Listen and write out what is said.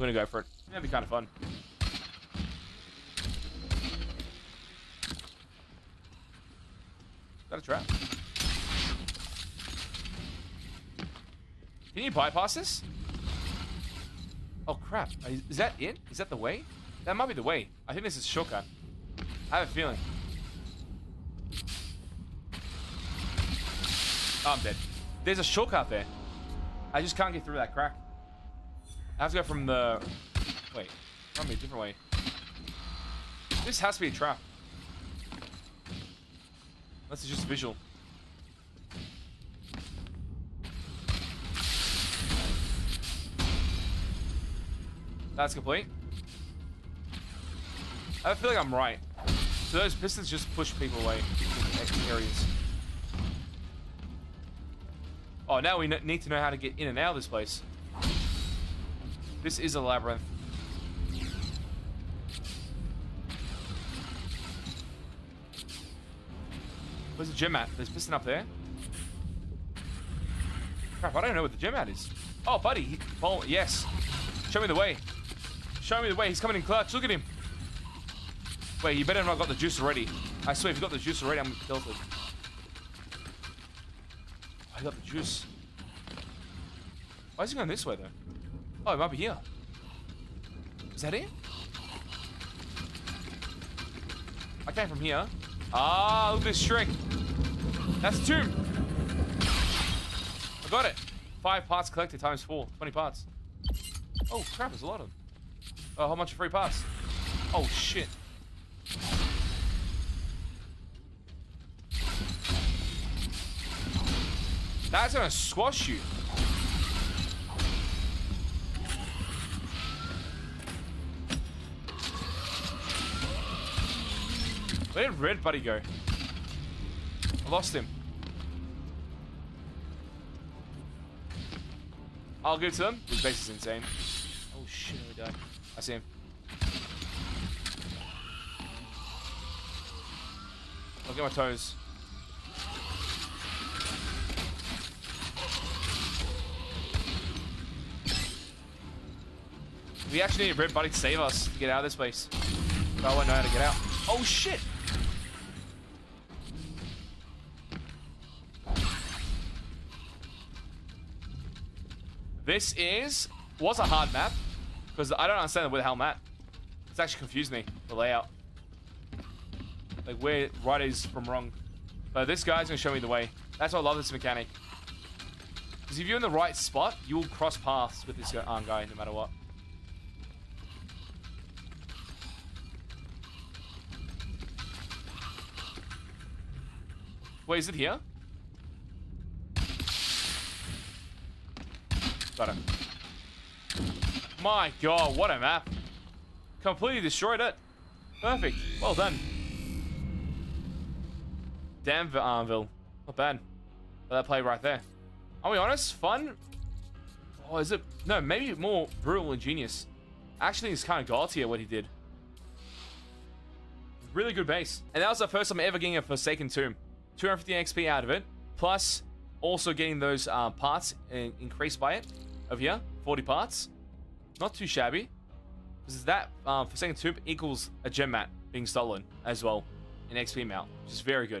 We're gonna go for it. That'd be kind of fun. Is that a trap? Can you bypass this? Oh crap. Is that it? Is that the way? That might be the way. I think this is shortcut. I have a feeling. Oh, I'm dead. There's a shortcut there. I just can't get through that crack. I have to go from the... Wait. Run me a different way. This has to be a trap. Unless it's just visual. That's complete. I feel like I'm right. So those pistons just push people away in areas. Oh, now we need to know how to get in and out of this place. This is a labyrinth. Where's the GenMat? There's piston up there. Crap, I don't know what the GenMat is. Oh, buddy. Oh, yes. Show me the way. Show me the way. He's coming in clutch. Look at him. Wait, you better not got the juice already. I swear, if you got the juice already, I'm tilted. Oh, I got the juice. Why is he going this way, though? Oh, it might be here. Is that it? I came from here. Ah, look at this trick. That's two. I got it. Five parts collected times four. 20 parts. Oh, crap, there's a lot of them. Oh, how much of free parts? Oh, shit. That's gonna squash you. Where did Red Buddy go? I lost him. I'll it to them. His base is insane. Oh shit, I died. I see him. Look at my toes. We actually need a red buddy to save us to get out of this place. But I won't know how to get out. Oh shit! This is was a hard map because I don't understand where the hell map. It's actually confused me the layout, like where right is from wrong. But this guy's gonna show me the way. That's why I love this mechanic. Because if you're in the right spot, you will cross paths with this arm guy no matter what. Wait, is it here? My god, what a map. Completely destroyed it. Perfect. Well done. Damn Armville. Not bad. But that play right there. Are we honest? Fun? Oh, is it? No, maybe more brutal and genius. Actually, it's kind of god tier what he did. Really good base. And that was the first time ever getting a Forsaken Tomb. 250 XP out of it. Plus, also getting those uh, parts increased by it over here, 40 parts. Not too shabby. Because that, um, Forsaken Tomb equals a GenMat being stolen as well in XP amount, which is very good.